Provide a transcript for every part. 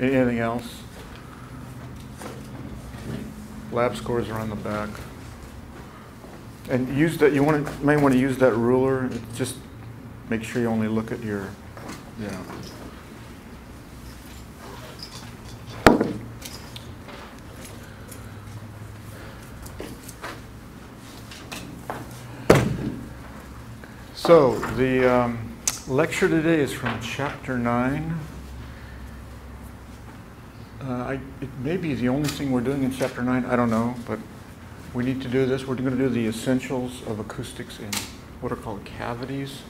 Anything else? Lab scores are on the back. And use that, you want to, may want to use that ruler, just make sure you only look at your, yeah. So, the um, lecture today is from chapter 9. Uh, I, it may be the only thing we're doing in chapter 9, I don't know, but we need to do this. We're going to do the essentials of acoustics in what are called cavities.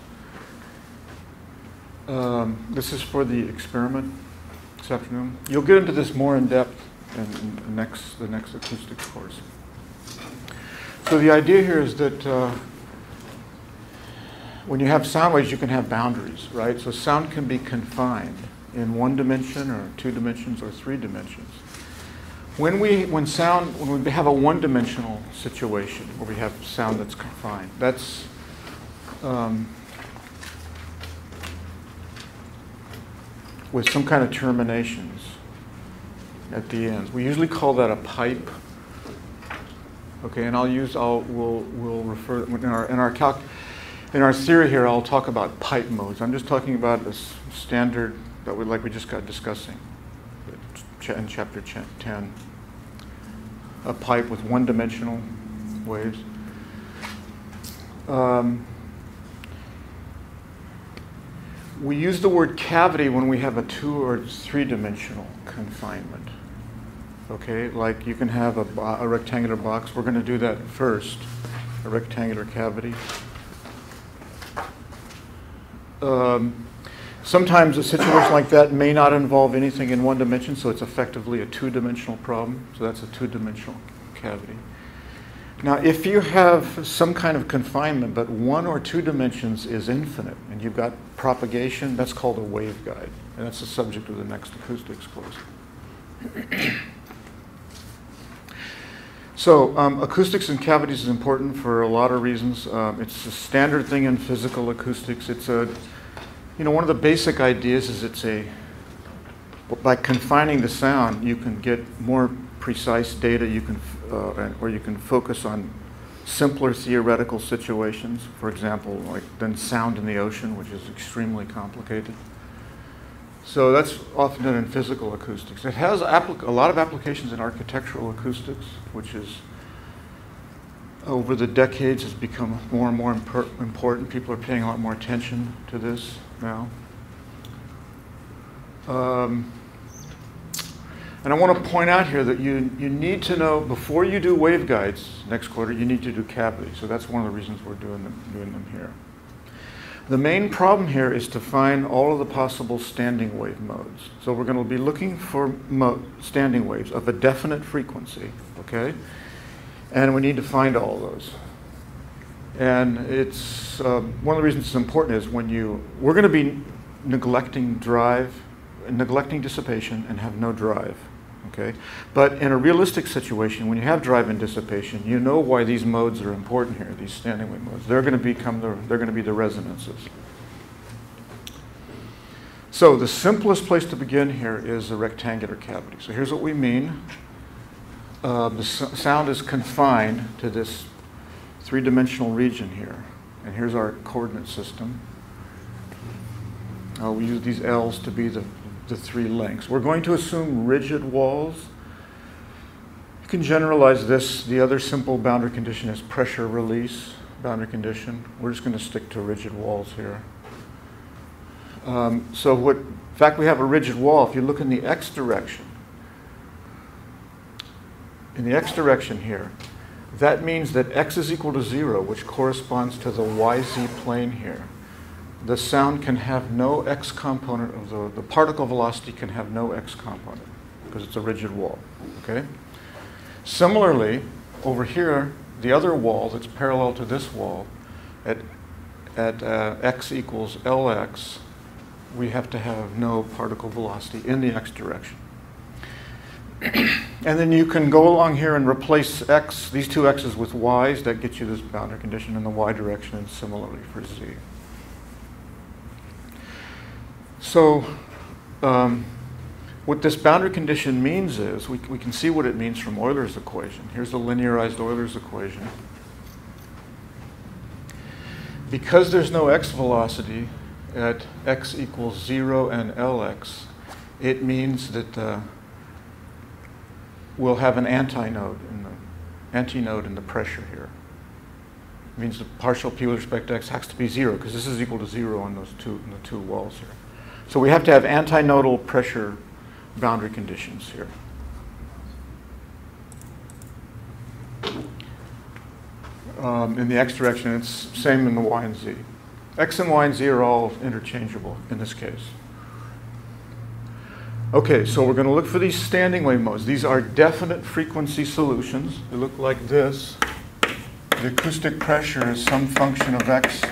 Um, this is for the experiment this afternoon. You'll get into this more in depth in, in the next the next acoustics course. So the idea here is that uh, when you have sound waves, you can have boundaries, right? So sound can be confined in one dimension or two dimensions or three dimensions. When we, when sound, when we have a one-dimensional situation where we have sound that's confined, that's um, with some kind of terminations at the ends. We usually call that a pipe. Okay, and I'll use, I'll, we'll, we'll refer, in our, in our calc, in our theory here, I'll talk about pipe modes. I'm just talking about a standard that we, like we just got discussing in chapter 10. A pipe with one-dimensional waves. Um, we use the word cavity when we have a two or three-dimensional confinement. Okay, like you can have a, a rectangular box. We're going to do that first, a rectangular cavity. Um, sometimes a situation like that may not involve anything in one dimension, so it's effectively a two-dimensional problem. So that's a two-dimensional cavity. Now, if you have some kind of confinement, but one or two dimensions is infinite, and you've got propagation, that's called a waveguide. And that's the subject of the next acoustics course. so, um, acoustics in cavities is important for a lot of reasons. Um, it's a standard thing in physical acoustics. It's a, you know, one of the basic ideas is it's a, by confining the sound, you can get more precise data. You can uh, or you can focus on simpler theoretical situations, for example, like then sound in the ocean, which is extremely complicated. So that's often done in physical acoustics. It has a lot of applications in architectural acoustics, which is over the decades has become more and more important. People are paying a lot more attention to this now. Um, and I want to point out here that you, you need to know, before you do waveguides next quarter, you need to do cavities. So that's one of the reasons we're doing them, doing them here. The main problem here is to find all of the possible standing wave modes. So we're going to be looking for standing waves of a definite frequency, okay? And we need to find all those. And it's uh, one of the reasons it's important is when you, we're going to be neglecting drive, neglecting dissipation and have no drive. Okay? But in a realistic situation, when you have drive and dissipation, you know why these modes are important here, these standing wave modes. They're going to become the, they're going to be the resonances. So the simplest place to begin here is a rectangular cavity. So here's what we mean. Uh, the sound is confined to this three-dimensional region here. And here's our coordinate system. Uh, we use these L's to be the the three lengths. We're going to assume rigid walls. You can generalize this. The other simple boundary condition is pressure release boundary condition. We're just going to stick to rigid walls here. Um, so what, in fact, we have a rigid wall. If you look in the x direction, in the x direction here, that means that x is equal to 0, which corresponds to the yz plane here the sound can have no x component of the, the particle velocity can have no x component because it's a rigid wall, okay? Similarly, over here, the other wall that's parallel to this wall at, at uh, x equals lx, we have to have no particle velocity in the x direction. And then you can go along here and replace x, these two x's with y's, that gets you this boundary condition in the y direction and similarly for z. So um, what this boundary condition means is, we, we can see what it means from Euler's equation. Here's the linearized Euler's equation. Because there's no x velocity at x equals 0 and Lx, it means that uh, we'll have an antinode in the antinode in the pressure here. It means the partial p with respect to x has to be 0 because this is equal to 0 on those two, on the two walls here. So we have to have antinodal pressure boundary conditions here. Um, in the x direction, it's same in the y and z. x and y and z are all interchangeable in this case. Okay, so we're going to look for these standing wave modes. These are definite frequency solutions. They look like this. The acoustic pressure is some function of x,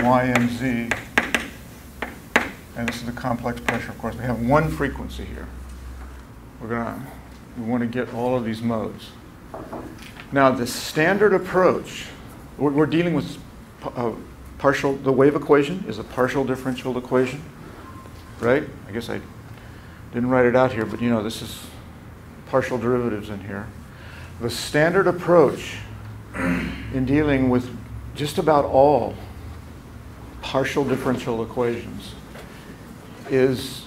y, and z and this is the complex pressure, of course. We have one frequency here. We're gonna, we want to get all of these modes. Now, the standard approach, we're, we're dealing with uh, partial, the wave equation is a partial differential equation, right? I guess I didn't write it out here, but you know, this is partial derivatives in here. The standard approach in dealing with just about all partial differential equations is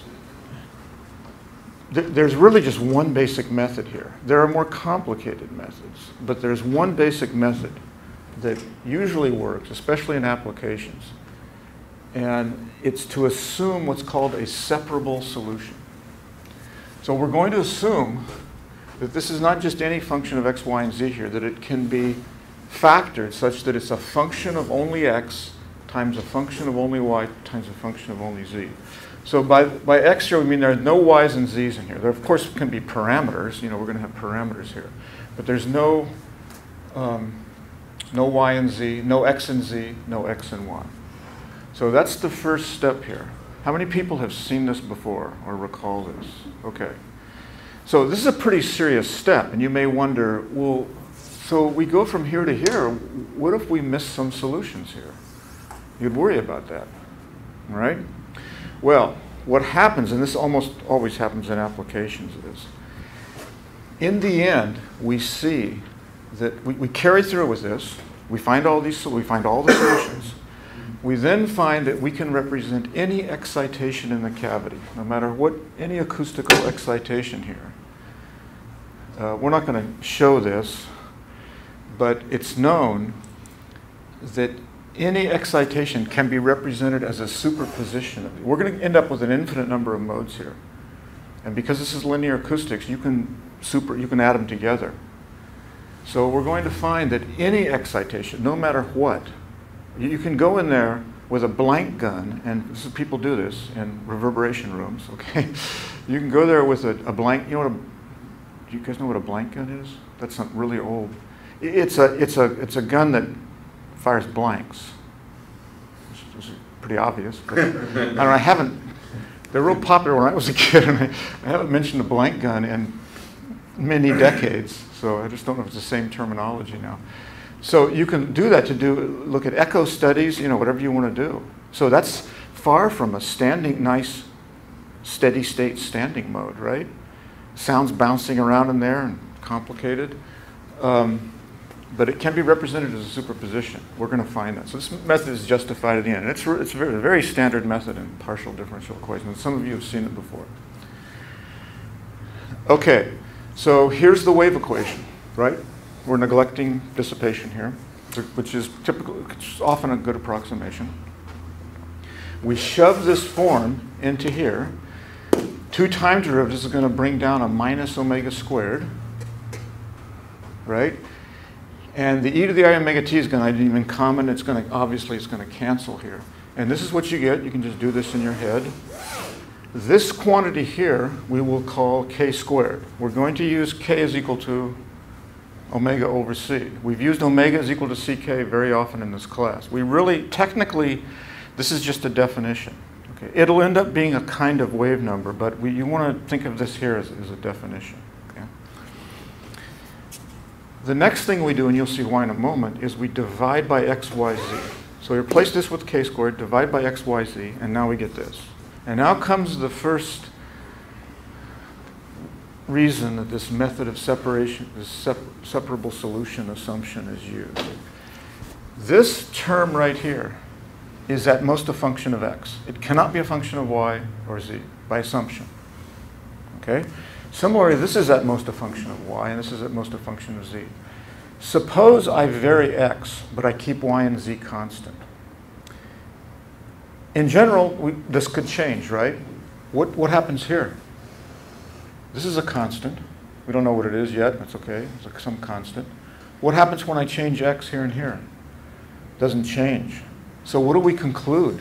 th there's really just one basic method here. There are more complicated methods, but there's one basic method that usually works, especially in applications. And it's to assume what's called a separable solution. So we're going to assume that this is not just any function of x, y, and z here, that it can be factored such that it's a function of only x times a function of only y times a function of only z. So by, by x here, we mean there are no y's and z's in here. There, of course, can be parameters. You know, we're going to have parameters here. But there's no, um, no y and z, no x and z, no x and y. So that's the first step here. How many people have seen this before or recall this? Okay. So this is a pretty serious step, and you may wonder, well, so we go from here to here. What if we miss some solutions here? You'd worry about that, right? Well, what happens, and this almost always happens in applications, is in the end, we see that we, we carry through with this. We find all these, we find all the solutions. We then find that we can represent any excitation in the cavity, no matter what, any acoustical excitation here. Uh, we're not going to show this, but it's known that any excitation can be represented as a superposition. We're going to end up with an infinite number of modes here. And because this is linear acoustics, you can super you can add them together. So we're going to find that any excitation, no matter what, you can go in there with a blank gun, and this is, people do this in reverberation rooms, okay? You can go there with a, a blank, you know what a, do you guys know what a blank gun is? That's not really old. It's a, it's a, it's a gun that fires blanks. It's pretty obvious. But, I, don't know, I haven't, they're real popular when I was a kid, and I, I haven't mentioned a blank gun in many decades, so I just don't know if it's the same terminology now. So you can do that to do look at echo studies, you know, whatever you want to do. So that's far from a standing, nice, steady state standing mode, right? Sounds bouncing around in there and complicated. Um, but it can be represented as a superposition. We're going to find that. So this method is justified at the end. It's, it's a very, very standard method in partial differential equations. Some of you have seen it before. Okay, so here's the wave equation, right? We're neglecting dissipation here, which is typical, which is often a good approximation. We shove this form into here. Two time derivatives is going to bring down a minus omega squared, right? And the e to the i omega t is going to, even comment, it's going to, obviously it's going to cancel here. And this is what you get. You can just do this in your head. This quantity here we will call k squared. We're going to use k is equal to omega over c. We've used omega is equal to ck very often in this class. We really, technically, this is just a definition. Okay. It'll end up being a kind of wave number, but we, you want to think of this here as, as a definition. Okay. The next thing we do, and you'll see why in a moment, is we divide by x, y, z. So we replace this with k squared, divide by x, y, z, and now we get this. And now comes the first reason that this method of separation, this sep separable solution assumption is used. This term right here is at most a function of x. It cannot be a function of y or z by assumption. Okay? Similarly, this is at most a function of y, and this is at most a function of z. Suppose I vary x, but I keep y and z constant. In general, we, this could change, right? What, what happens here? This is a constant. We don't know what it is yet. That's okay. It's like some constant. What happens when I change x here and here? Doesn't change. So what do we conclude?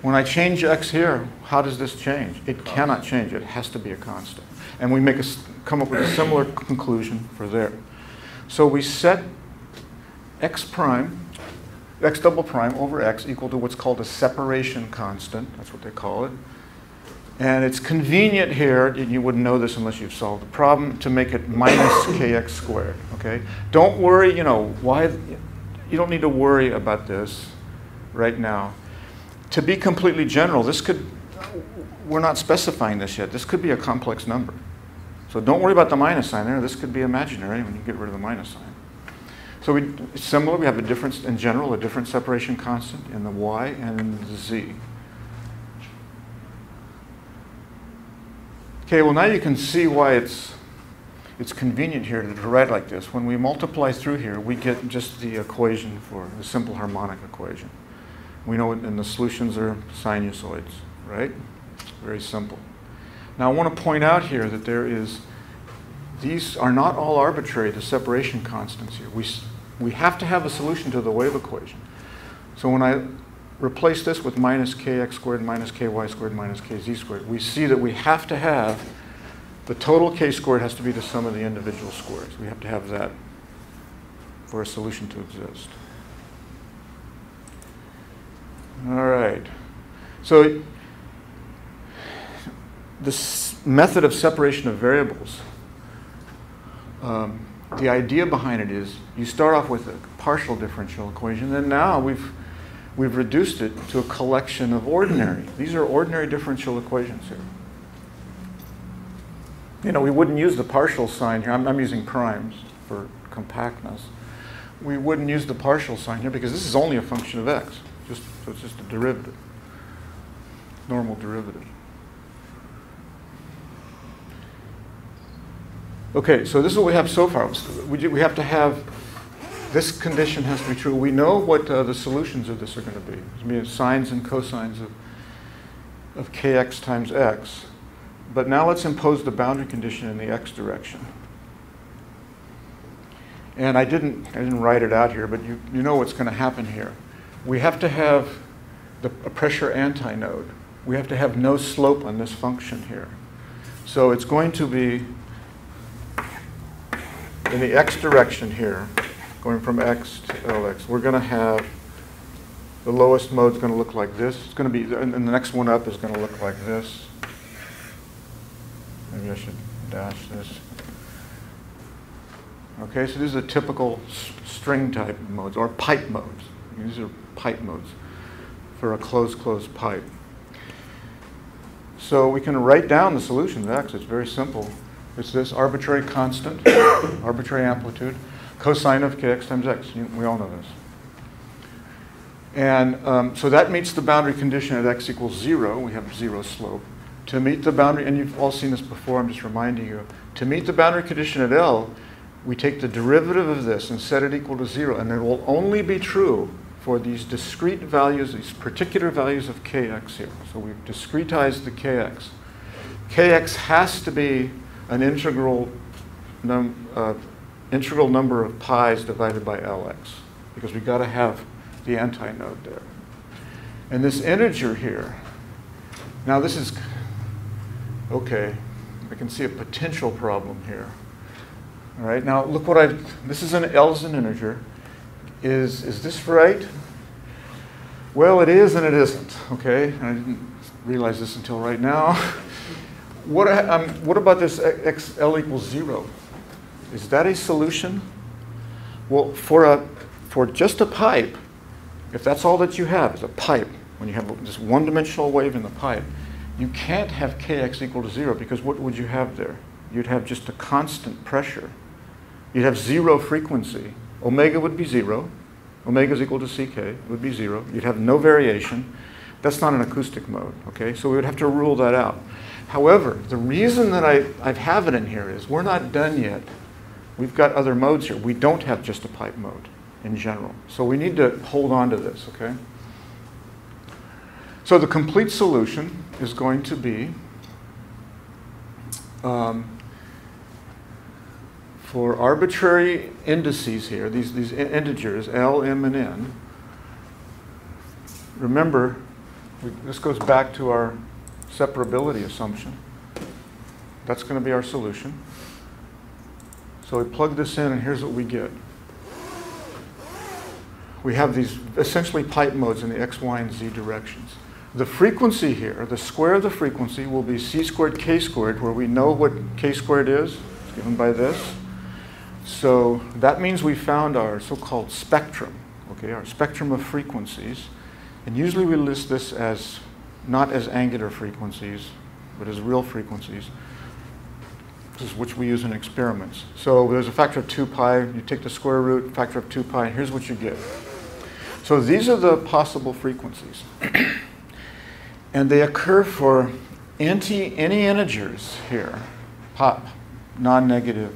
When I change x here, how does this change? It cannot change. It has to be a constant. And we make a, come up with a similar conclusion for there. So we set x prime, x double prime over x equal to what's called a separation constant. That's what they call it. And it's convenient here, and you wouldn't know this unless you've solved the problem, to make it minus kx squared, okay? Don't worry, you know, why, you don't need to worry about this right now. To be completely general, this could, we're not specifying this yet. This could be a complex number. So don't worry about the minus sign there. This could be imaginary when you get rid of the minus sign. So we, similar, we have a difference in general, a different separation constant in the y and in the z. Okay, well now you can see why it's, it's convenient here to write like this. When we multiply through here, we get just the equation for the simple harmonic equation. We know, it and the solutions are sinusoids, right? Very simple. Now I want to point out here that there is, these are not all arbitrary, the separation constants here. We, we have to have a solution to the wave equation. So when I replace this with minus kx squared minus ky squared minus kz squared, we see that we have to have, the total k squared has to be the sum of the individual squares. We have to have that for a solution to exist. All right. So this method of separation of variables, um, the idea behind it is you start off with a partial differential equation, and now we've, we've reduced it to a collection of ordinary. These are ordinary differential equations here. You know, we wouldn't use the partial sign here. I'm, I'm using primes for compactness. We wouldn't use the partial sign here because this is only a function of x. Just, so it's just a derivative, normal derivative. Okay, so this is what we have so far. We, we have to have, this condition has to be true. We know what uh, the solutions of this are going to be. It's going to be sines and cosines of, of kx times x. But now let's impose the boundary condition in the x direction. And I didn't, I didn't write it out here, but you, you know what's going to happen here. We have to have the, a pressure antinode. We have to have no slope on this function here. So it's going to be in the x direction here, going from x to Lx, we're going to have the lowest mode is going to look like this. It's going to be, and the next one up is going to look like this. Maybe I should dash this. Okay, so these are typical string type modes, or pipe modes. These are pipe modes for a closed, closed pipe. So we can write down the solution of x. It's very simple. It's this arbitrary constant, arbitrary amplitude, cosine of kx times x. We all know this. And um, so that meets the boundary condition at x equals 0. We have zero slope. To meet the boundary, and you've all seen this before, I'm just reminding you. To meet the boundary condition at L, we take the derivative of this and set it equal to 0. And it will only be true for these discrete values, these particular values of kx here. So we've discretized the kx. kx has to be an integral, num, uh, integral number of pi's divided by Lx, because we've got to have the antinode there. And this integer here, now this is, okay, I can see a potential problem here. All right, now look what I've, this is an L is an integer. Is, is this right? Well, it is and it isn't, okay? And I didn't realize this until right now. What, um, what about this x L equals 0? Is that a solution? Well, for, a, for just a pipe, if that's all that you have is a pipe, when you have this one-dimensional wave in the pipe, you can't have kx equal to 0 because what would you have there? you'd have just a constant pressure. You'd have zero frequency. Omega would be zero. Omega is equal to ck, would be zero. You'd have no variation. That's not an acoustic mode, okay? So we would have to rule that out. However, the reason that I, I have it in here is we're not done yet. We've got other modes here. We don't have just a pipe mode in general. So we need to hold on to this, okay? So the complete solution is going to be um, for arbitrary indices here, these, these integers, L, M, and N, remember, we, this goes back to our separability assumption. That's going to be our solution. So we plug this in, and here's what we get. We have these essentially pipe modes in the x, y, and z directions. The frequency here, the square of the frequency, will be c squared k squared, where we know what k squared is. It's given by this. So that means we found our so-called spectrum, okay, our spectrum of frequencies. And usually we list this as not as angular frequencies, but as real frequencies. This is which we use in experiments. So there's a factor of 2 pi. You take the square root, factor of 2 pi, here's what you get. So these are the possible frequencies. and they occur for anti, any integers here, pop, non-negative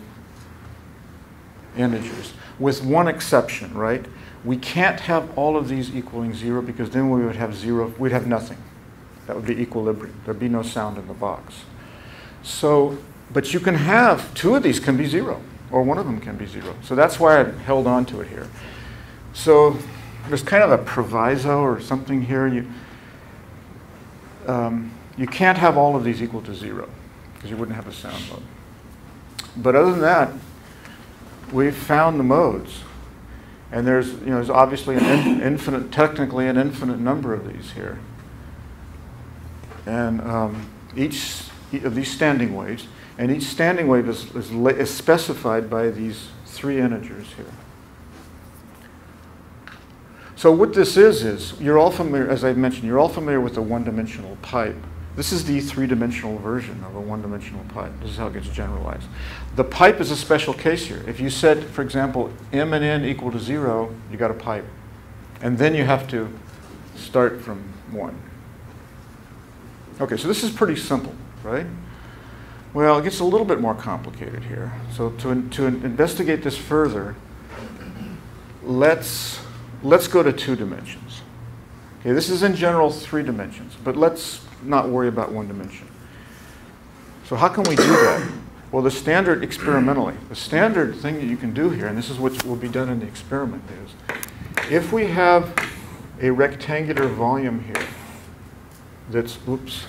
integers, with one exception, right? We can't have all of these equaling zero because then we would have zero, we'd have nothing. That would be equilibrium. There'd be no sound in the box. So, but you can have, two of these can be zero, or one of them can be zero. So that's why I held on to it here. So there's kind of a proviso or something here. You, um, you can't have all of these equal to zero because you wouldn't have a sound mode. But other than that, we've found the modes. And there's, you know, there's obviously an in, infinite, technically an infinite number of these here. And um, each of these standing waves, and each standing wave is, is, is specified by these three integers here. So what this is, is you're all familiar, as I mentioned, you're all familiar with the one-dimensional pipe. This is the three-dimensional version of a one-dimensional pipe. This is how it gets generalized. The pipe is a special case here. If you said, for example, m and n equal to zero, you got a pipe. And then you have to start from one. Okay, so this is pretty simple, right? Well, it gets a little bit more complicated here. So to, to investigate this further, let's, let's go to two dimensions. Okay, this is in general three dimensions, but let's not worry about one dimension. So how can we do that? Well, the standard experimentally, the standard thing that you can do here, and this is what will be done in the experiment, is if we have a rectangular volume here that's, oops,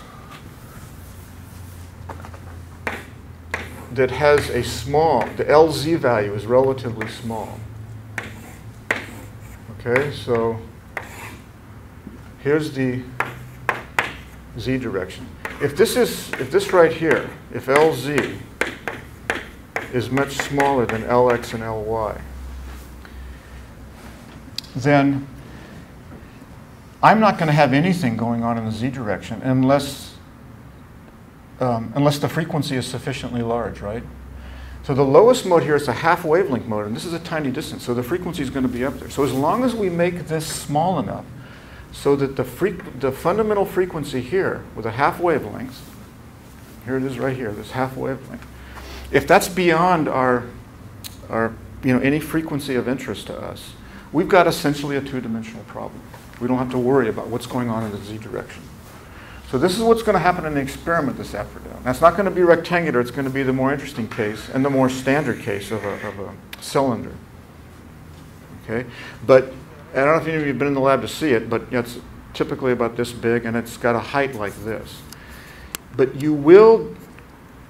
that has a small, the LZ value is relatively small. Okay, so here's the z direction. If this is, if this right here, if LZ is much smaller than LX and LY, then I'm not going to have anything going on in the z direction unless, um, unless the frequency is sufficiently large, right? So the lowest mode here is a half wavelength mode, and this is a tiny distance, so the frequency is going to be up there. So as long as we make this small enough so that the, the fundamental frequency here with a half wavelength, here it is right here, this half wavelength, if that's beyond our, our you know, any frequency of interest to us, we've got essentially a two-dimensional problem. We don't have to worry about what's going on in the z direction. So this is what's going to happen in the experiment this afternoon. That's not going to be rectangular. It's going to be the more interesting case and the more standard case of a, of a cylinder. Okay, but I don't know if any of you have been in the lab to see it, but it's typically about this big and it's got a height like this. But you will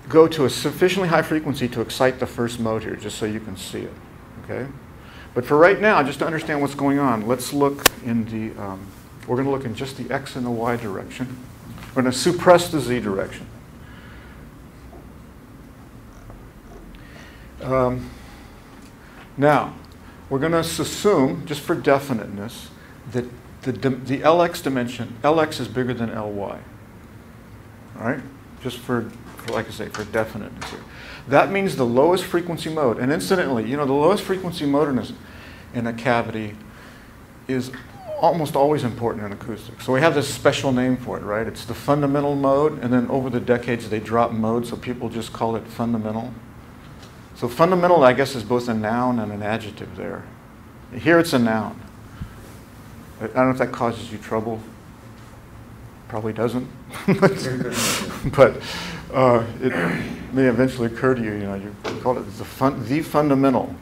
go to a sufficiently high frequency to excite the first mode here, just so you can see it. Okay? But for right now, just to understand what's going on, let's look in the, um, we're going to look in just the x and the y direction. We're going to suppress the z direction. Um, now, we're going to assume, just for definiteness, that the, the Lx dimension, Lx is bigger than Ly. All right? Just for, for, like I say, for definiteness here. That means the lowest frequency mode. And incidentally, you know, the lowest frequency mode in a, in a cavity is almost always important in acoustics. So we have this special name for it, right? It's the fundamental mode, and then over the decades they drop mode, so people just call it fundamental. So fundamental, I guess, is both a noun and an adjective there. Here it's a noun. I don't know if that causes you trouble. Probably doesn't. but uh, it may eventually occur to you, you know, you call it the, fun, the fundamental.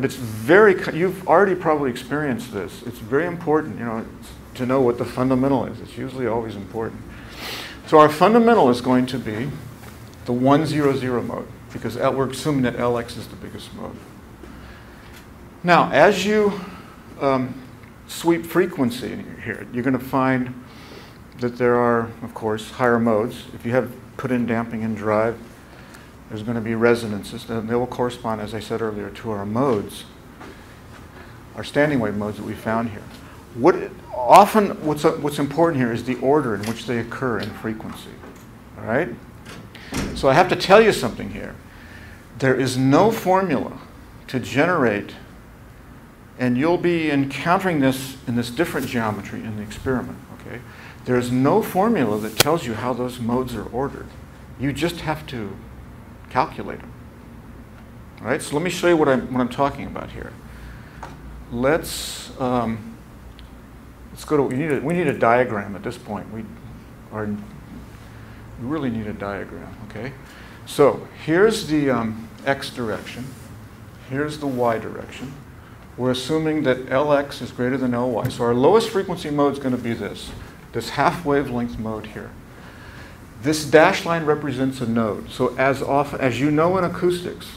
But it's very, you've already probably experienced this. It's very important, you know, to know what the fundamental is. It's usually always important. So our fundamental is going to be the 100 mode, because we're assuming that Lx is the biggest mode. Now, as you um, sweep frequency here, you're going to find that there are, of course, higher modes. If you have put in damping and drive, there's going to be resonances, and they will correspond, as I said earlier, to our modes, our standing wave modes that we found here. What often, what's, what's important here is the order in which they occur in frequency. All right? So I have to tell you something here. There is no formula to generate, and you'll be encountering this in this different geometry in the experiment. Okay? There's no formula that tells you how those modes are ordered. You just have to calculate them. All right, so let me show you what I'm, what I'm talking about here. Let's, um, let's go to, we need, a, we need a diagram at this point. We, are, we really need a diagram, okay? So here's the um, x direction. Here's the y direction. We're assuming that Lx is greater than Ly. So our lowest frequency mode is going to be this, this half wavelength mode here. This dashed line represents a node. So as often, as you know in acoustics,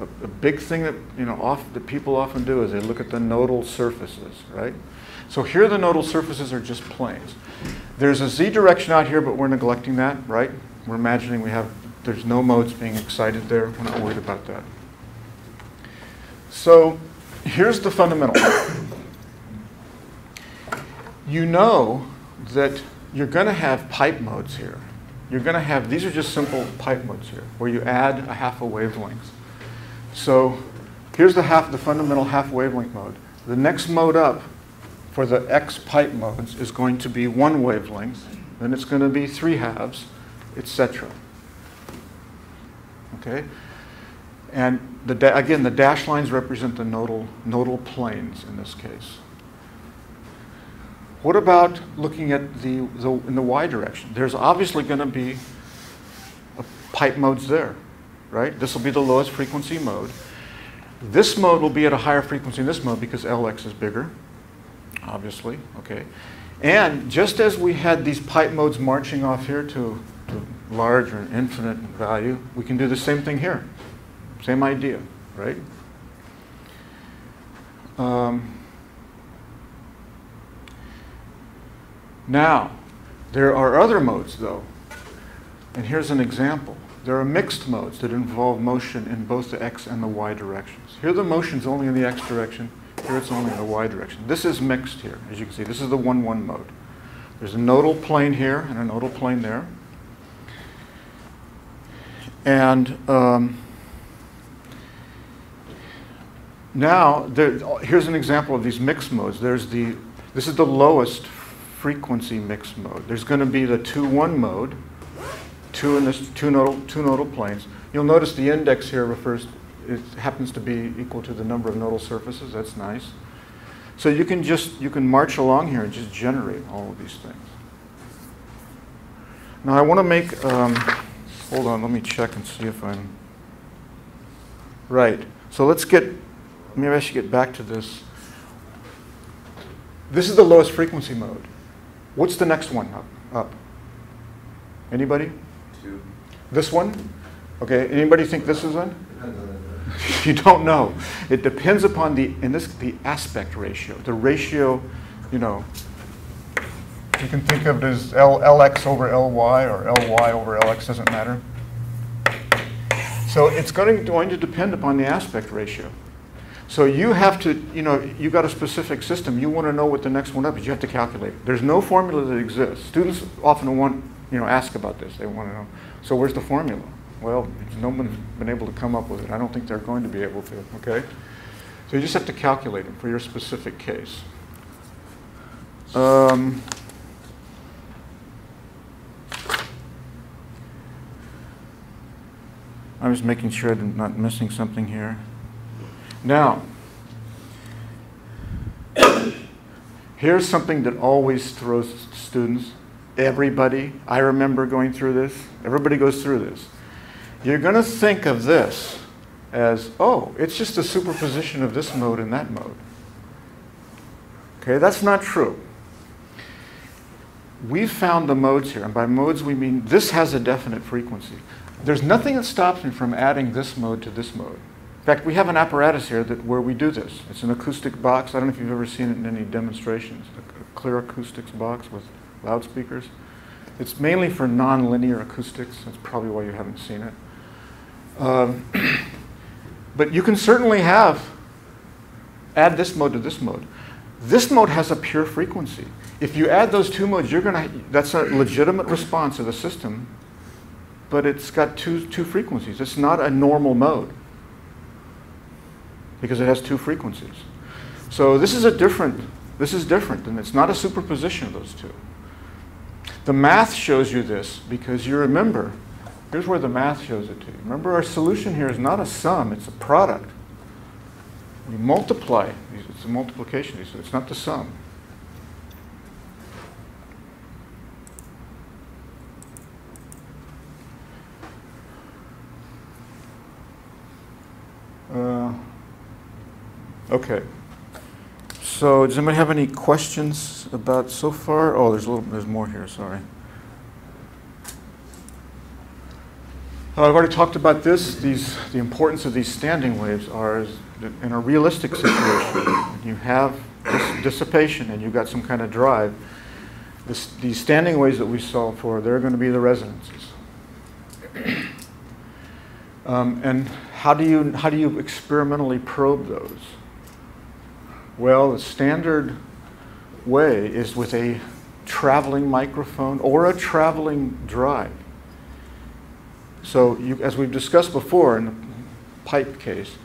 a, a, big thing that you know off, that people often do is they look at the nodal surfaces, right? So here the nodal surfaces are just planes. There's a z direction out here, but we're neglecting that, right? We're imagining we have there's no modes being excited there. We're not worried about that. So here's the fundamental. you know that you're going to have pipe modes here you're going to have, these are just simple pipe modes here, where you add a half a wavelength. So here's the half, the fundamental half wavelength mode. The next mode up for the X pipe modes is going to be one wavelength, then it's going to be three halves, etc. Okay? And the again, the dashed lines represent the nodal, nodal planes in this case. What about looking at the, the in the y direction? There's obviously going to be pipe modes there, right? This will be the lowest frequency mode. This mode will be at a higher frequency in this mode because Lx is bigger, obviously, okay? And just as we had these pipe modes marching off here to, to large or infinite value, we can do the same thing here. Same idea, right? Um, Now, there are other modes though. And here's an example. There are mixed modes that involve motion in both the x and the y directions. Here the motion's only in the x direction. Here it's only in the y direction. This is mixed here, as you can see. This is the 1-1 mode. There's a nodal plane here and a nodal plane there. And um, now, there, here's an example of these mixed modes. There's the, this is the lowest frequency mix mode. There's going to be the 2-1 mode, two in this two nodal two nodal planes. You'll notice the index here refers it happens to be equal to the number of nodal surfaces. That's nice. So you can just you can march along here and just generate all of these things. Now I want to make um, hold on, let me check and see if I'm right. So let's get maybe I should get back to this. This is the lowest frequency mode. What's the next one up? up? Anybody? Two. This one? Okay. Anybody think this is one? you don't know. It depends upon the in this the aspect ratio. The ratio, you know. You can think of it as L, Lx over Ly or Ly over Lx, doesn't matter. So it's going to, going to depend upon the aspect ratio. So you have to, you know, you got a specific system. You want to know what the next one up is. You have to calculate. There's no formula that exists. Students often want, you know, ask about this. They want to know. So where's the formula? Well, no one's been able to come up with it. I don't think they're going to be able to, okay? So you just have to calculate them for your specific case. Um, I'm just making sure I'm not missing something here. Now, here's something that always throws students, everybody, I remember going through this, everybody goes through this. You're going to think of this as, oh, it's just a superposition of this mode and that mode. Okay, that's not true. We've found the modes here, and by modes we mean this has a definite frequency. There's nothing that stops me from adding this mode to this mode. In fact, we have an apparatus here that, where we do this. It's an acoustic box. I don't know if you've ever seen it in any demonstrations. A clear acoustics box with loudspeakers. It's mainly for nonlinear acoustics. That's probably why you haven't seen it. Um, but you can certainly have, add this mode to this mode. This mode has a pure frequency. If you add those two modes, you're to, that's a legitimate response of the system, but it's got two, two frequencies. It's not a normal mode because it has two frequencies. So this is a different, this is different, and it's not a superposition of those two. The math shows you this because you remember Here's where the math shows it to you. Remember, our solution here is not a sum, it's a product. We multiply, it's a multiplication, so it's not the sum. Okay. So, does anybody have any questions about so far? Oh, there's a little, there's more here. Sorry. Uh, I've already talked about this. These, the importance of these standing waves are in a realistic situation, you have dis dissipation and you've got some kind of drive. This, these standing waves that we solve for, they're going to be the resonances. Um, and how do, you, how do you experimentally probe those? Well, the standard way is with a traveling microphone or a traveling drive. So you, as we've discussed before in the pipe case,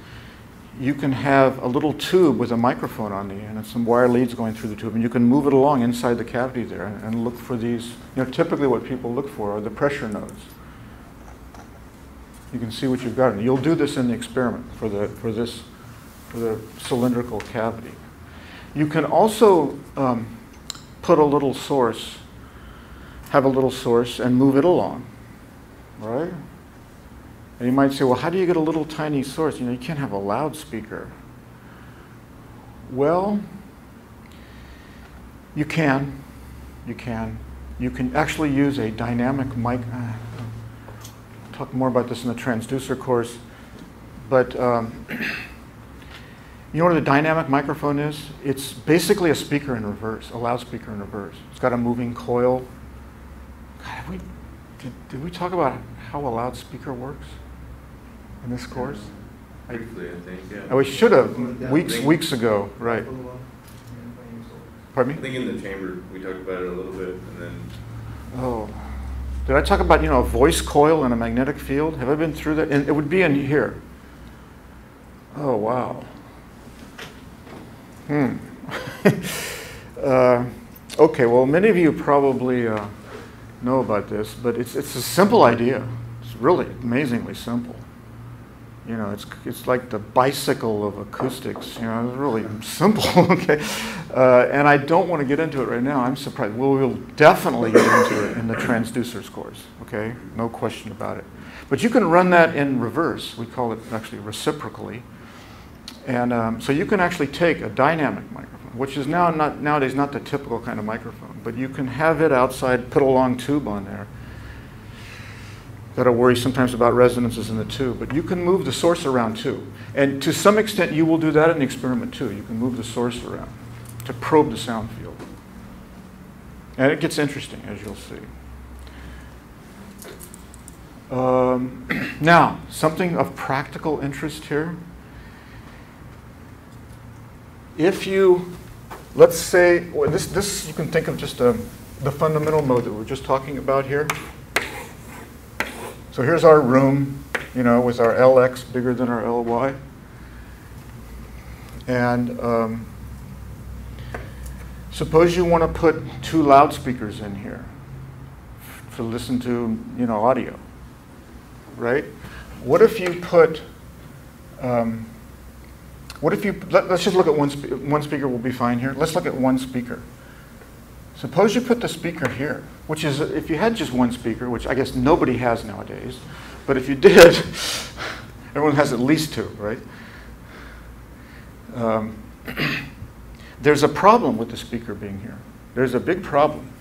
you can have a little tube with a microphone on the end and some wire leads going through the tube, and you can move it along inside the cavity there and, and look for these. You know, typically what people look for are the pressure nodes. You can see what you've got. And you'll do this in the experiment for the for this for the cylindrical cavity. You can also um, put a little source, have a little source, and move it along. Right? And you might say, well, how do you get a little tiny source? You know, you can't have a loudspeaker. Well, you can. You can. You can actually use a dynamic mic. Uh, talk more about this in the transducer course. But um, you know what a dynamic microphone is? It's basically a speaker in reverse, a loudspeaker in reverse. It's got a moving coil. God, we, did, did we talk about how a loudspeaker works? in this course? Briefly, I think, yeah. Oh, we should have, weeks, weeks ago, right. Pardon me? I think in the chamber, we talked about it a little bit, and then, Oh. Did I talk about, you know, a voice coil and a magnetic field? Have I been through that? And it would be in here. Oh, wow. Hmm. uh, okay, well, many of you probably uh, know about this, but it's, it's a simple idea. It's really amazingly simple. You know, it's, it's like the bicycle of acoustics. You know, it's really simple, okay? Uh, and I don't want to get into it right now. I'm surprised. Well, we'll definitely get into it in the transducers course, okay? No question about it. But you can run that in reverse. We call it actually reciprocally. And um, so you can actually take a dynamic microphone, which is now not, nowadays not the typical kind of microphone, but you can have it outside, put a long tube on there, got to worry sometimes about resonances in the tube, but you can move the source around too. And to some extent, you will do that in the experiment too. You can move the source around to probe the sound field. And it gets interesting, as you'll see. Um, now, something of practical interest here. If you, let's say, well, this, this you can think of just um, the fundamental mode that we we're just talking about here. So here's our room, you know, with our LX bigger than our LY. And um, suppose you want to put two loudspeakers in here to listen to, you know, audio, right? What if you put, um, what if you, let, us just look at one, one speaker will be fine here. Let's look at one speaker. Suppose you put the speaker here, which is, if you had just one speaker, which I guess nobody has nowadays, but if you did, everyone has at least two, right? Um, there's a problem with the speaker being here. There's a big problem.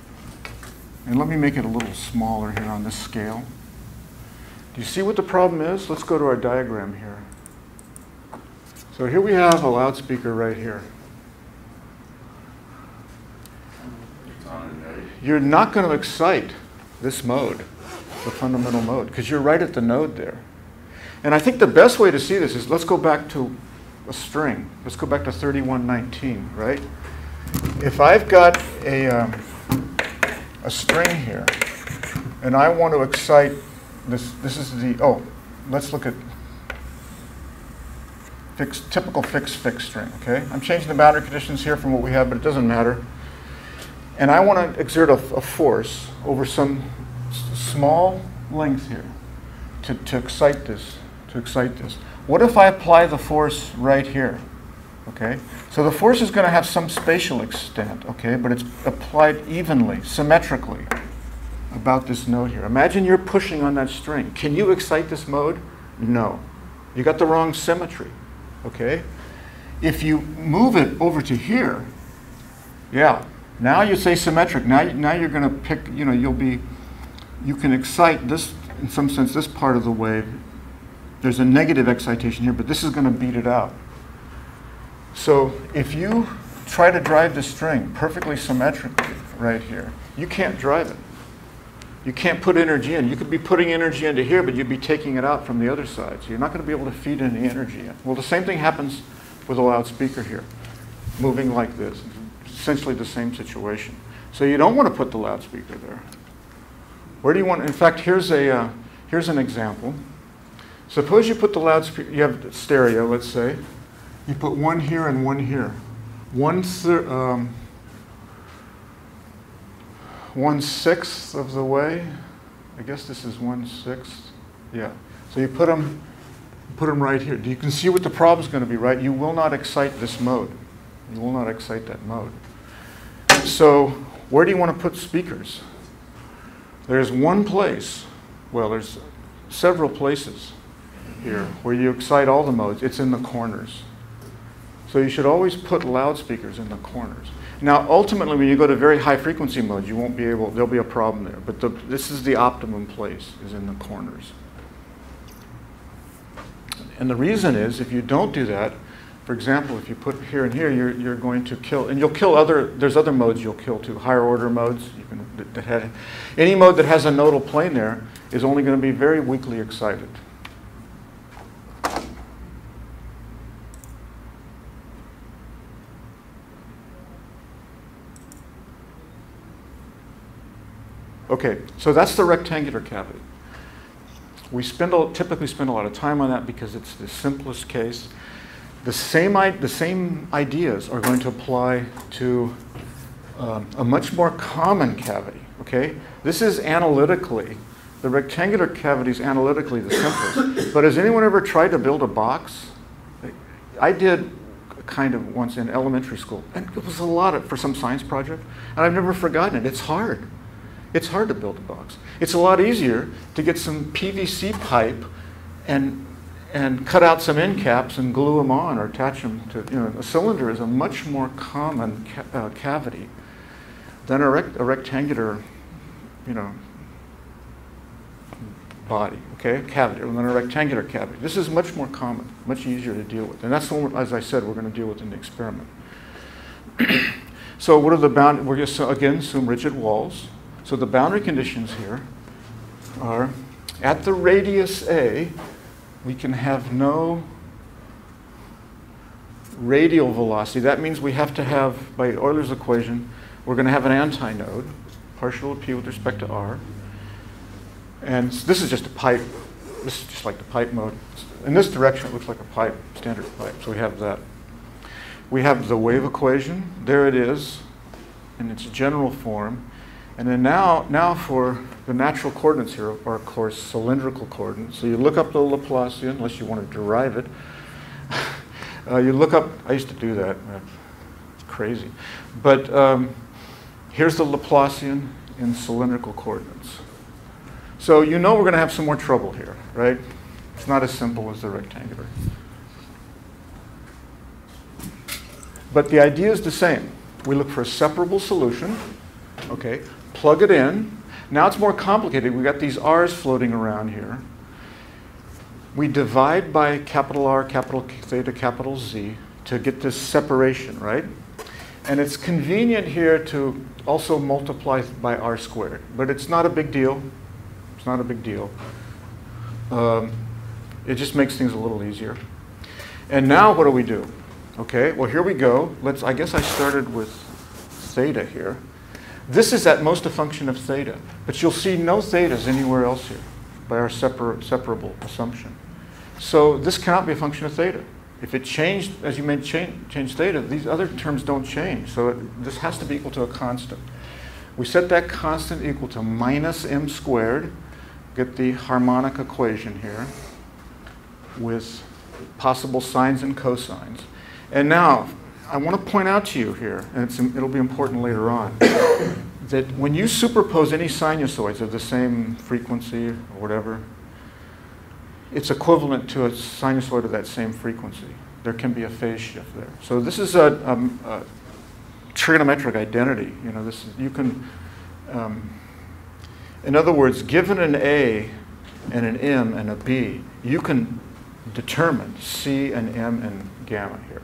And let me make it a little smaller here on this scale. Do you see what the problem is? Let's go to our diagram here. So here we have a loudspeaker right here. You're not going to excite this mode, the fundamental mode, because you're right at the node there. And I think the best way to see this is let's go back to a string. Let's go back to 3119, right? If I've got a, um, a string here, and I want to excite this, this is the, oh, let's look at fixed, typical fixed fixed string, okay? I'm changing the boundary conditions here from what we have, but it doesn't matter. And I want to exert a, a force over some small length here to, to excite this, to excite this. What if I apply the force right here? Okay, so the force is going to have some spatial extent, okay, but it's applied evenly, symmetrically about this node here. Imagine you're pushing on that string. Can you excite this mode? No. You got the wrong symmetry, okay? If you move it over to here, yeah, now you say symmetric. Now, now you're going to pick, you know, you'll be, you can excite this, in some sense, this part of the wave. There's a negative excitation here, but this is going to beat it out. So if you try to drive the string perfectly symmetrically right here, you can't drive it. You can't put energy in. You could be putting energy into here, but you'd be taking it out from the other side. So you're not going to be able to feed any energy in. Well, the same thing happens with a loudspeaker here, moving like this. Essentially the same situation. So you don't want to put the loudspeaker there. Where do you want? In fact, here's a uh, here's an example. Suppose you put the loudspeaker. You have stereo, let's say. You put one here and one here. One. Um, one sixth of the way. I guess this is one sixth. Yeah. So you put them, put them right here. Do you can see what the problem is going to be, right? You will not excite this mode. You will not excite that mode. So where do you want to put speakers? There's one place, well, there's several places here where you excite all the modes. It's in the corners. So you should always put loudspeakers in the corners. Now, ultimately, when you go to very high frequency modes, you won't be able, there'll be a problem there. But the, this is the optimum place, is in the corners. And the reason is, if you don't do that, for example, if you put here and here, you're, you're going to kill, and you'll kill other, there's other modes you'll kill too, higher order modes. You can, that, that any mode that has a nodal plane there is only going to be very weakly excited. Okay, so that's the rectangular cavity. We spend a, typically spend a lot of time on that because it's the simplest case. The same, the same ideas are going to apply to um, a much more common cavity, okay? This is analytically, the rectangular cavity is analytically the simplest. but has anyone ever tried to build a box? I did kind of once in elementary school, and it was a lot of, for some science project, and I've never forgotten it. It's hard. It's hard to build a box. It's a lot easier to get some PVC pipe and, and cut out some end caps and glue them on or attach them to, you know, a cylinder is a much more common ca uh, cavity than a, a rectangular, you know, body, okay, cavity, than a rectangular cavity. This is much more common, much easier to deal with. And that's the one, as I said, we're going to deal with in the experiment. so what are the bound, we're just, again, assume rigid walls. So the boundary conditions here are at the radius A, we can have no radial velocity. That means we have to have, by Euler's equation, we're going to have an antinode, partial p with respect to r. And this is just a pipe. This is just like the pipe mode. In this direction, it looks like a pipe, standard pipe. So we have that. We have the wave equation. There it is in its general form. And then now, now for the natural coordinates here are, of course, cylindrical coordinates. So you look up the Laplacian, unless you want to derive it. uh, you look up, I used to do that. It's crazy. But um, here's the Laplacian in cylindrical coordinates. So you know we're going to have some more trouble here, right? It's not as simple as the rectangular. But the idea is the same. We look for a separable solution, okay, plug it in. Now it's more complicated. We've got these r's floating around here. We divide by capital R, capital theta, capital Z to get this separation, right? And it's convenient here to also multiply by r squared, but it's not a big deal. It's not a big deal. Um, it just makes things a little easier. And now what do we do? Okay, well here we go. Let's, I guess I started with theta here. This is at most a function of theta, but you'll see no thetas anywhere else here by our separ- separable assumption. So this cannot be a function of theta. If it changed, as you made change, change theta, these other terms don't change. So it, this has to be equal to a constant. We set that constant equal to minus m squared, get the harmonic equation here with possible sines and cosines. And now, I want to point out to you here, and it's, it'll be important later on, that when you superpose any sinusoids of the same frequency or whatever, it's equivalent to a sinusoid of that same frequency. There can be a phase shift there. So this is a, um, a trigonometric identity. You know, this is, you can, um, in other words, given an A and an M and a B, you can determine C and M and gamma here.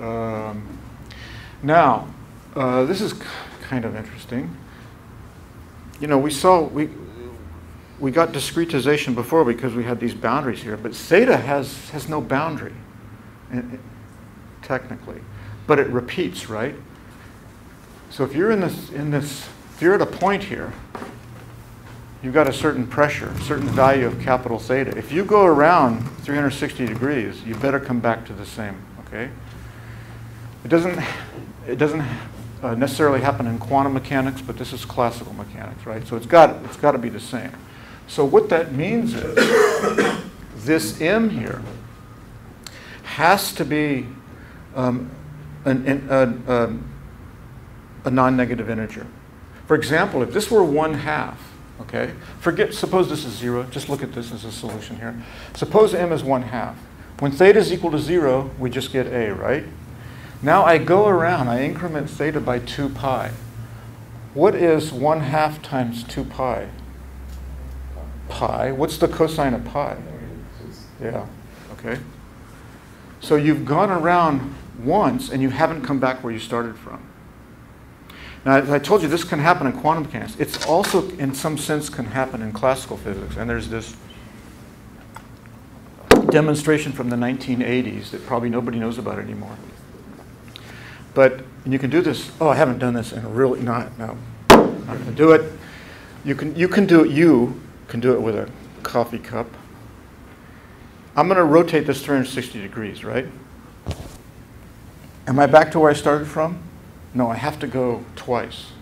Um, now, uh, this is kind of interesting. You know, we saw, we, we got discretization before because we had these boundaries here, but theta has, has no boundary, i- i- technically. But it repeats, right? So if you're in this, in this, if you're at a point here, you've got a certain pressure, a certain value of capital theta. If you go around 360 degrees, you better come back to the same, okay? It doesn't, it doesn't uh, necessarily happen in quantum mechanics, but this is classical mechanics, right? So it's got, it's got to be the same. So what that means is this m here has to be um, an, an, um, a non-negative integer. For example, if this were one half, okay, forget, suppose this is zero, just look at this as a solution here. Suppose m is one half. When theta is equal to zero, we just get a, right? Now I go around, I increment theta by 2 pi. What is 1 half times 2 pi? Pi. What's the cosine of pi? Yeah, okay. So you've gone around once and you haven't come back where you started from. Now, as I told you, this can happen in quantum mechanics. It's also, in some sense, can happen in classical physics. And there's this demonstration from the 1980s that probably nobody knows about anymore. But you can do this. Oh, I haven't done this in a really not no. I'm going to do it. You can you can do it. You can do it with a coffee cup. I'm going to rotate this 360 degrees, right? Am I back to where I started from? No, I have to go twice.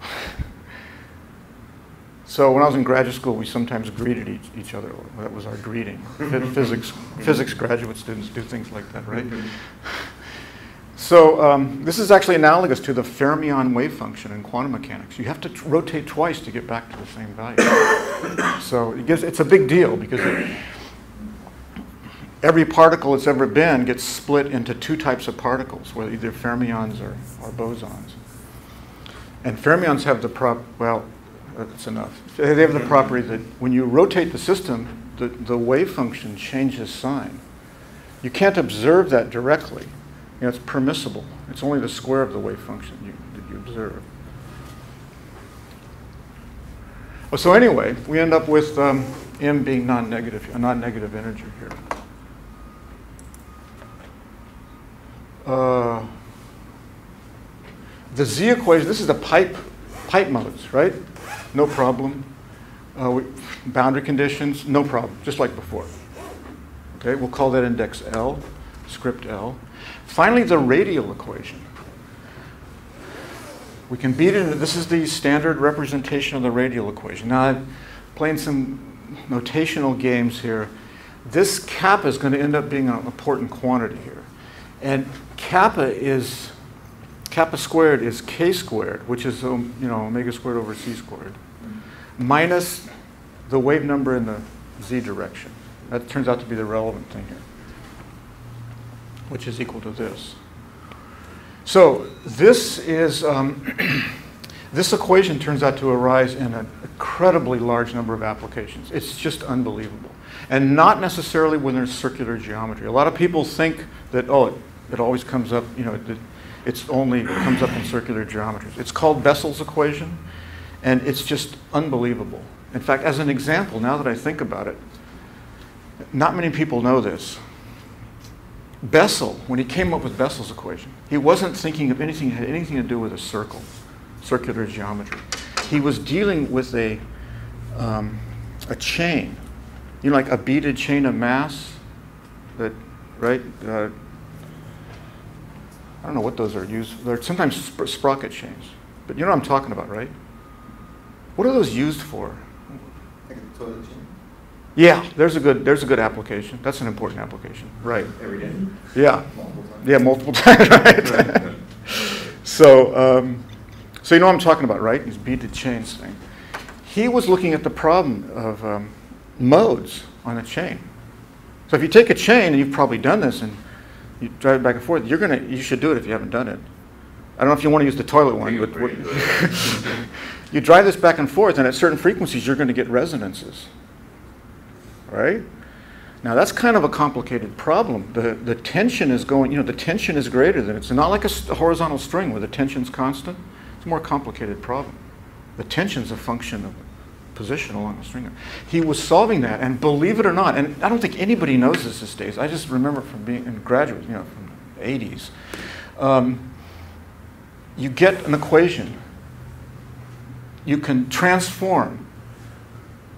So when I was in graduate school, we sometimes greeted each, each other. That was our greeting. Physics, physics graduate students do things like that, right? Mm-hmm. So um, this is actually analogous to the fermion wave function in quantum mechanics. You have to rotate twice to get back to the same value. so it gives, it's a big deal because it, every particle that's ever been gets split into two types of particles, whether either fermions or, or bosons. And fermions have the prop, well, that's enough. They have the property that when you rotate the system, the, the wave function changes sign. You can't observe that directly. You know, it's permissible. It's only the square of the wave function you, that you observe. Oh, so anyway, we end up with um, m being non-negative, a non-negative integer here. Uh, the z equation, this is the pipe, pipe modes, right? No problem. Uh, we, boundary conditions, no problem, just like before. Okay, we'll call that index L, script L. Finally, the radial equation. We can beat it. This is the standard representation of the radial equation. Now, I'm playing some notational games here. This kappa is going to end up being an important quantity here. And kappa is, kappa squared is k squared, which is, um, you know, omega squared over c squared, minus the wave number in the z direction. That turns out to be the relevant thing here, which is equal to this. So this is, um, this equation turns out to arise in an incredibly large number of applications. It's just unbelievable. And not necessarily when there's circular geometry. A lot of people think that, oh, it, it always comes up, you know, it, it's only it comes up in circular geometries. It's called Bessel's equation, and it's just unbelievable. In fact, as an example, now that I think about it, not many people know this. Bessel, when he came up with Bessel's equation, he wasn't thinking of anything that had anything to do with a circle, circular geometry. He was dealing with a, um, a chain, you know, like a beaded chain of mass, that, right? Uh, I don't know what those are used. They're sometimes sp- sprocket chains, but you know what I'm talking about, right? What are those used for? Like a toilet chain. Yeah, there's a good there's a good application. That's an important application, right? Every day, Yeah, multiple times. yeah, multiple times, right? so, um, so you know what I'm talking about, right? These beaded chains thing. He was looking at the problem of um, modes on a chain. So if you take a chain, and you've probably done this, and you drive it back and forth, you're gonna you should do it if you haven't done it. I don't know if you want to use the toilet one, but what, you drive this back and forth, and at certain frequencies, you're going to get resonances. Right? Now that's kind of a complicated problem. The, the tension is going, you know, the tension is greater than it's not like a horizontal string where the tension's constant. It's a more complicated problem. The tension's a function of position along the string. He was solving that, and believe it or not, and I don't think anybody knows this these days. I just remember from being in graduate, you know, from the 80s. Um, you get an equation. You can transform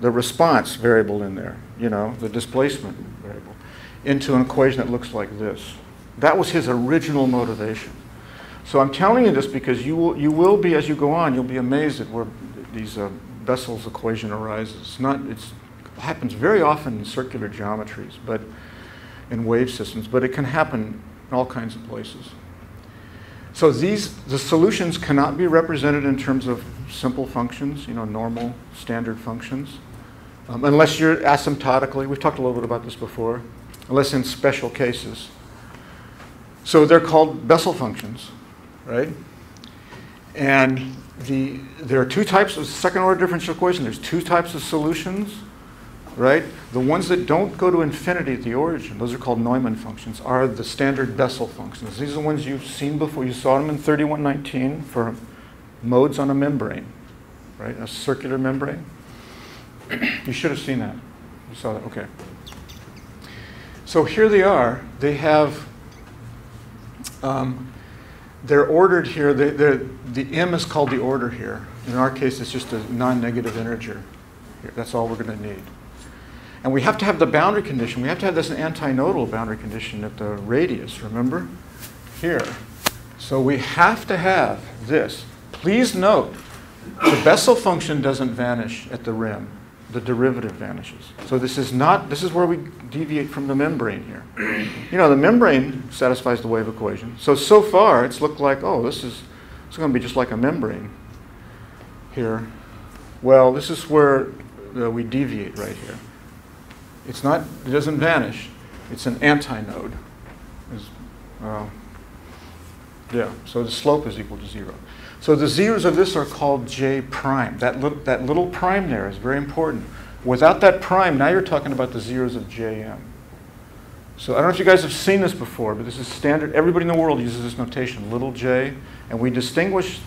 the response variable in there, you know, the displacement variable, into an equation that looks like this. That was his original motivation. So I'm telling you this because you will, you will be, as you go on, you'll be amazed at where these uh, Bessel's equation arises. Not, it's, it happens very often in circular geometries, but in wave systems, but it can happen in all kinds of places. So these, the solutions cannot be represented in terms of simple functions, you know, normal, standard functions, um, unless you're asymptotically, we've talked a little bit about this before, unless in special cases. So they're called Bessel functions, right? And the, there are two types of second order differential equation. There's two types of solutions, right? The ones that don't go to infinity at the origin, those are called Neumann functions, are the standard Bessel functions. These are the ones you've seen before. You saw them in 3119 for modes on a membrane, right? A circular membrane. You should have seen that. You saw that, okay. So here they are. They have, um, they're ordered here. They, they're, the m is called the order here. In our case, it's just a non-negative integer. Here, That's all we're going to need. And we have to have the boundary condition. We have to have this antinodal boundary condition at the radius, remember? Here. So we have to have this. Please note, the Bessel function doesn't vanish at the rim. The derivative vanishes. So this is not, this is where we deviate from the membrane here. You know, the membrane satisfies the wave equation. So, so far, it's looked like, oh, this is, it's going to be just like a membrane here. Well, this is where uh, we deviate right here. It's not, it doesn't vanish. It's an antinode. Uh, yeah, so the slope is equal to zero. So the zeros of this are called J prime. That little, that little prime there is very important. Without that prime, now you're talking about the zeros of Jm. So I don't know if you guys have seen this before, but this is standard. Everybody in the world uses this notation, little j, and we distinguish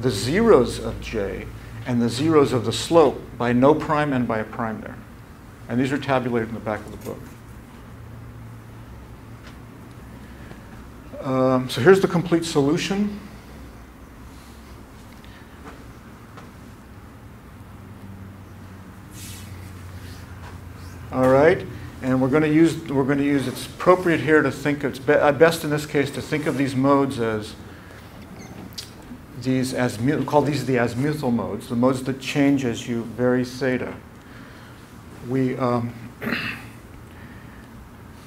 the zeros of j and the zeros of the slope by no prime and by a prime there. And these are tabulated in the back of the book. Um, so here's the complete solution. All right? And we're going to use, we're going to use, it's appropriate here to think, it's be- uh, best in this case to think of these modes as these as, call these the azimuthal modes, the modes that change as you vary theta. We, um,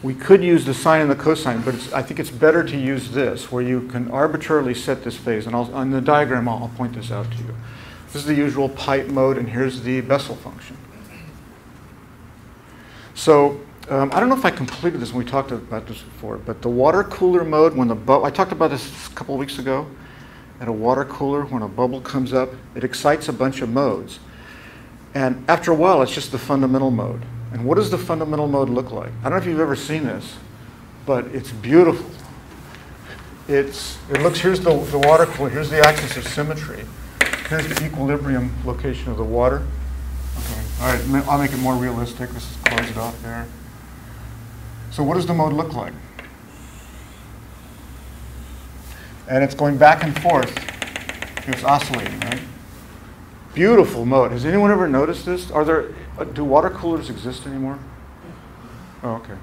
we could use the sine and the cosine, but I think it's better to use this, where you can arbitrarily set this phase. And I'll, on the diagram, I'll, I'll point this out to you. This is the usual pipe mode, and here's the Bessel function. So um, I don't know if I completed this when we talked about this before, but the water cooler mode, when the bu- I talked about this a couple weeks ago. At a water cooler, when a bubble comes up, it excites a bunch of modes. And after a while, it's just the fundamental mode. And what does the fundamental mode look like? I don't know if you've ever seen this, but it's beautiful. It's, it looks, here's the, the water cooler, here's the axis of symmetry. Here's the equilibrium location of the water. Okay, all right, I'll make it more realistic. This is closed off there. So what does the mode look like? And it's going back and forth. It's oscillating, right? Beautiful mode. Has anyone ever noticed this? Are there, uh, do water coolers exist anymore? Oh, okay.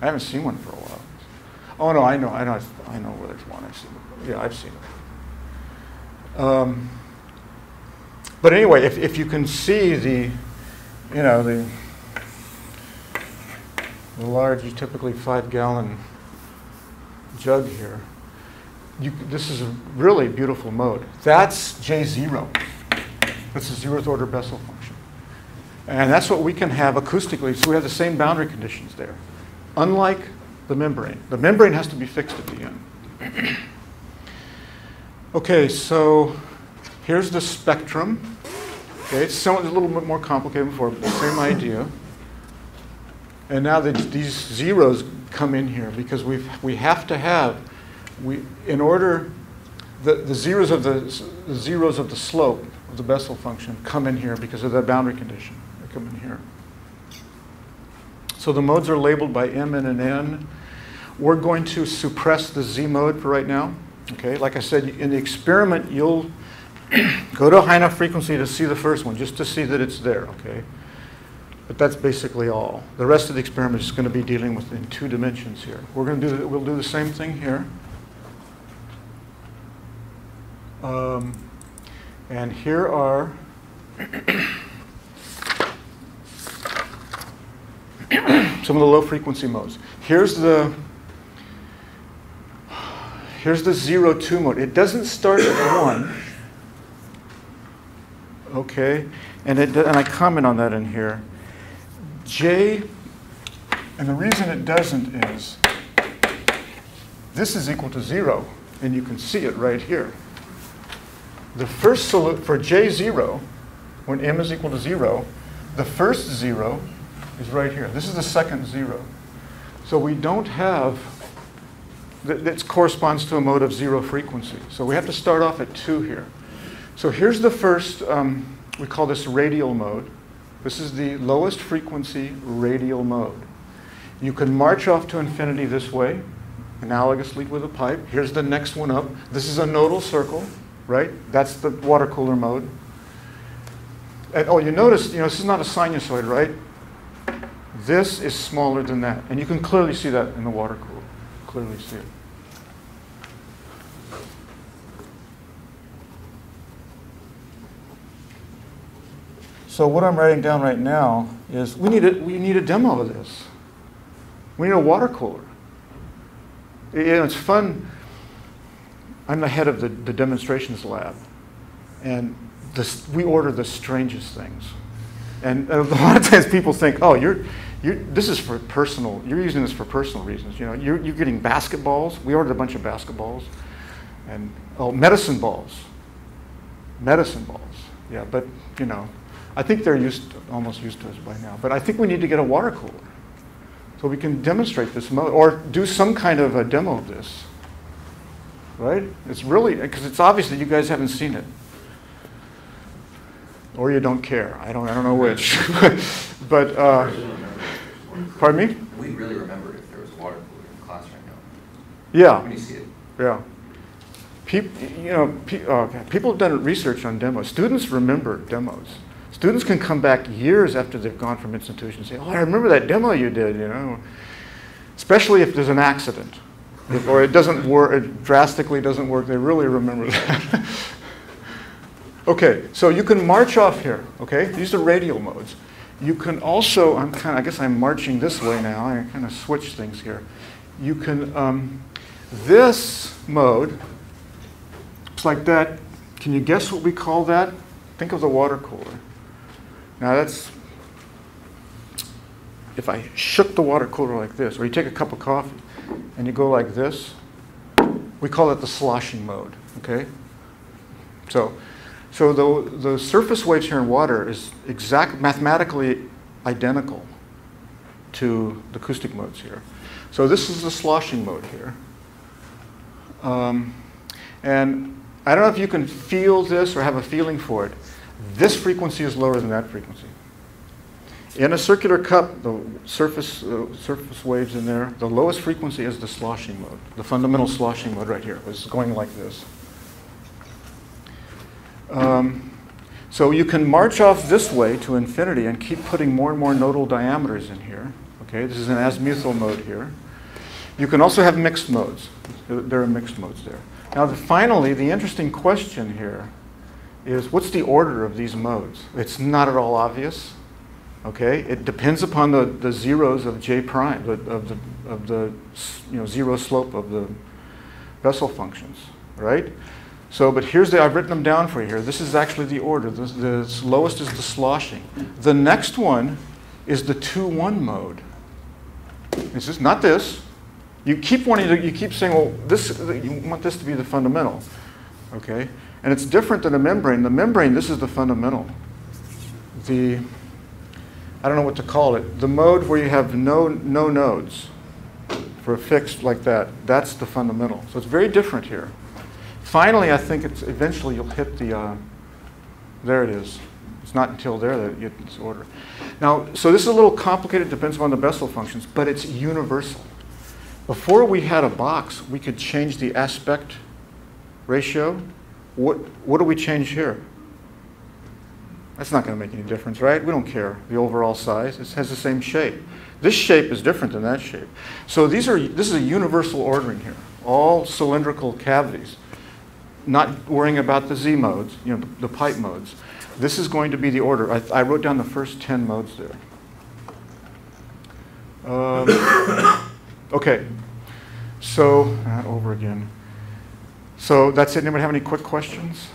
I haven't seen one for a while. Oh, no, I know, I know, I know where there's one. I've seen it. Yeah, I've seen it. Um, but anyway, if, if you can see the, you know, the, the large, typically five gallon jug here, you, this is a really beautiful mode. That's J0. That's a zeroth order Bessel function. And that's what we can have acoustically. So we have the same boundary conditions there. Unlike the membrane. The membrane has to be fixed at the end. okay, so here's the spectrum. Okay, it's somewhat a little bit more complicated before, but the same idea. And now that these zeros come in here because we we have to have we in order the, the zeros of the, the zeros of the slope of the Bessel function come in here because of that boundary condition. They come in here. So the modes are labeled by M and an N. We're going to suppress the Z mode for right now. Okay, like I said, in the experiment, you'll go to a high enough frequency to see the first one, just to see that it's there, okay? But that's basically all. The rest of the experiment is going to be dealing with in two dimensions here. We're going to do, we'll do the same thing here. Um, and here are some of the low frequency modes. Here's the here's the zero two mode. It doesn't start at one. Okay, and it and I comment on that in here. J, and the reason it doesn't is this is equal to zero, and you can see it right here. The first salute for J0, when m is equal to zero, the first zero is right here. This is the second zero. So we don't have, that, that corresponds to a mode of zero frequency. So we have to start off at two here. So here's the first, um, we call this radial mode. This is the lowest frequency radial mode. You can march off to infinity this way, analogously with a pipe. Here's the next one up. This is a nodal circle, right? That's the water cooler mode. And oh, you notice, you know, this is not a sinusoid, right? This is smaller than that. And you can clearly see that in the water cooler. Clearly see it. So what I'm writing down right now is we need a, we need a demo of this. We need a water cooler. You know, it's fun. I'm the head of the, the demonstrations lab, and we order the strangest things. And a lot of times people think, oh, you're, you're, this is for personal, you're using this for personal reasons. You know, you're, you're getting basketballs. We ordered a bunch of basketballs. And, oh, medicine balls. Medicine balls. Yeah, but, you know, I think they're used, almost used to us by now. But I think we need to get a water cooler so we can demonstrate this or do some kind of a demo of this. Right? It's really, because it's obvious that you guys haven't seen it. Or you don't care. I don't, I don't know which. but, uh, pardon me? We really remember if there was a water cooler in class right now. Yeah. When you see it. Yeah. Peop, you know, pe- uh, people have done research on demos. Students remember demos. Students can come back years after they've gone from institution and say, oh, I remember that demo you did, you know. Especially if there's an accident, if- or it doesn't work, it drastically doesn't work, they really remember that. Okay, so you can march off here, okay? These are radial modes. You can also, I'm kind of, I guess I'm marching this way now, I kind of switch things here. You can, um, this mode, it's like that, can you guess what we call that? Think of the water cooler. Now that's, if I shook the water cooler like this, or you take a cup of coffee and you go like this, we call it the sloshing mode, okay? So, so the, the surface waves here in water is exact, mathematically identical to the acoustic modes here. So this is the sloshing mode here. Um, and I don't know if you can feel this or have a feeling for it. This frequency is lower than that frequency. In a circular cup, the surface, uh, surface waves in there, the lowest frequency is the sloshing mode, the fundamental sloshing mode right here. It's going like this. Um, so you can march off this way to infinity and keep putting more and more nodal diameters in here. Okay, this is an azimuthal mode here. You can also have mixed modes. There- There are mixed modes there. Now, the, finally, the interesting question here is what's the order of these modes? It's not at all obvious. Okay, it depends upon the, the zeros of J prime, of the, of the you know, zero slope of the Bessel functions, right? So, but here's the, I've written them down for you here. This is actually the order. The, the lowest is the sloshing. The next one is the 2-1 mode. This is not this. You keep wanting to, you keep saying, well, this, you want this to be the fundamental, okay? And it's different than a membrane. The membrane, this is the fundamental. The, I don't know what to call it, the mode where you have no, no nodes for a fixed like that, that's the fundamental. So it's very different here. Finally, I think it's eventually you'll hit the, uh, there it is. It's not until there that you get this order. Now, so this is a little complicated, depends on the Bessel functions, but it's universal. Before we had a box, we could change the aspect ratio. What, what do we change here? That's not going to make any difference, right? We don't care the overall size. It has the same shape. This shape is different than that shape. So these are, this is a universal ordering here. All cylindrical cavities. Not worrying about the Z modes, you know, the, pipe modes. This is going to be the order. I, I wrote down the first 10 modes there. Um, okay. So, uh, over again. So that's it. Anybody have any quick questions?